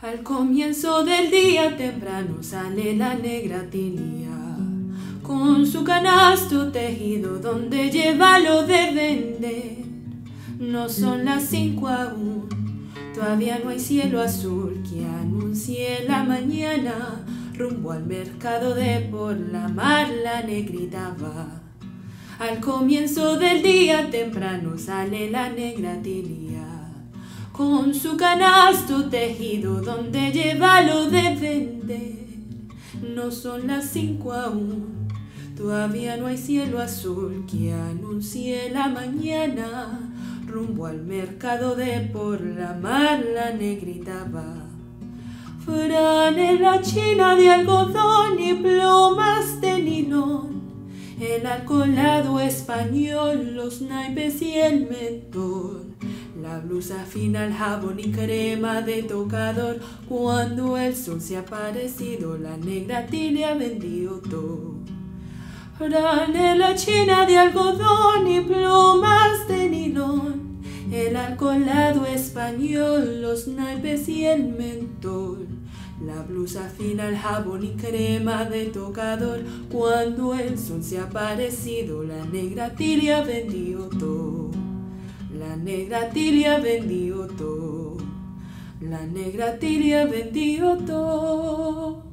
Al comienzo del día temprano sale la negra tilia con su canasto tejido donde lleva lo de vender. No son las cinco aún, todavía no hay cielo azul que anuncie la mañana. Rumbo al mercado de por la mar la negrita va. Al comienzo del día temprano sale la negra tilia con su canasto tejido donde lleva lo de vender. No son las cinco aún, todavía no hay cielo azul que anuncie la mañana. Rumbo al mercado de por la mar la negrita va. la china de algodón y plumas de nilón. El alcoholado español, los naipes y el mentón la blusa fina, el jabón y crema de tocador. Cuando el sol se ha aparecido, la negra tilia vendido todo. la china de algodón y plumas de nilón. El alcoholado español, los naipes y el mentol. La blusa fina, el jabón y crema de tocador. Cuando el sol se ha aparecido, la negra tilia vendió todo. La negra tilia vendió todo. La negra tilia vendió todo.